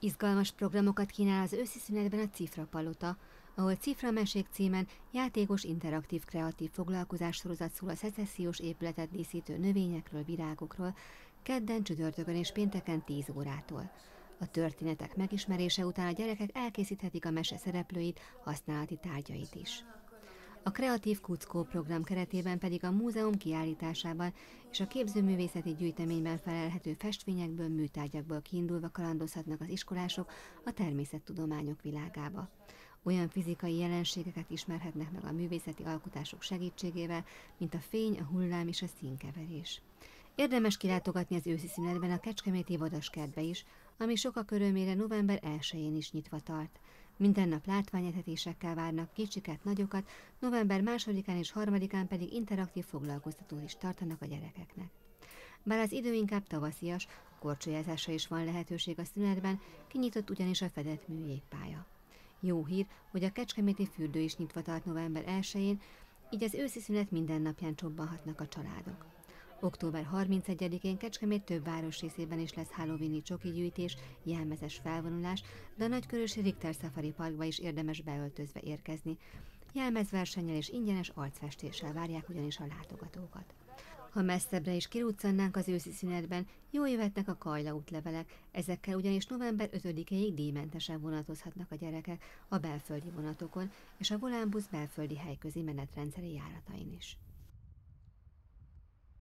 Izgalmas programokat kínál az őszi szünetben a Cifra Palota, ahol Cifra Mesék címen játékos interaktív kreatív foglalkozás sorozat szól a szecessziós épületet díszítő növényekről, virágokról, kedden, csütörtökön és pénteken 10 órától. A történetek megismerése után a gyerekek elkészíthetik a mese szereplőit, használati tárgyait is. A Kreatív Kuckó program keretében pedig a múzeum kiállításában és a képzőművészeti gyűjteményben felelhető festvényekből, műtárgyakból kiindulva kalandozhatnak az iskolások a természettudományok világába. Olyan fizikai jelenségeket ismerhetnek meg a művészeti alkotások segítségével, mint a fény, a hullám és a színkeverés. Érdemes kilátogatni az őszi szünetben a Kecskeméti Vadaskertbe is, ami sokak örömére november 1-én is nyitva tart. Minden nap látványetetésekkel várnak kicsiket, nagyokat, november 2-án és 3-án pedig interaktív foglalkoztatót is tartanak a gyerekeknek. Bár az idő inkább tavaszias, korcsolyázásra is van lehetőség a szünetben, kinyitott ugyanis a fedett műjégpálya. Jó hír, hogy a Kecskeméti fürdő is nyitva tart november 1-én, így az őszi szünet minden napján csobbanhatnak a családok. Október 31-én Kecskemét több városrészében is lesz halloweeni csoki gyűjtés, jelmezes felvonulás, de a nagykörösi Richter Safari Parkba is érdemes beöltözve érkezni. Jelmezversennyel és ingyenes arcfestéssel várják ugyanis a látogatókat. Ha messzebbre is kiruccannánk az őszi szünetben, jó jöhetnek a Kajla útlevelek, ezekkel ugyanis november 5-ig díjmentesen vonatozhatnak a gyerekek a belföldi vonatokon és a Volánbusz belföldi helyközi menetrendszeri járatain is.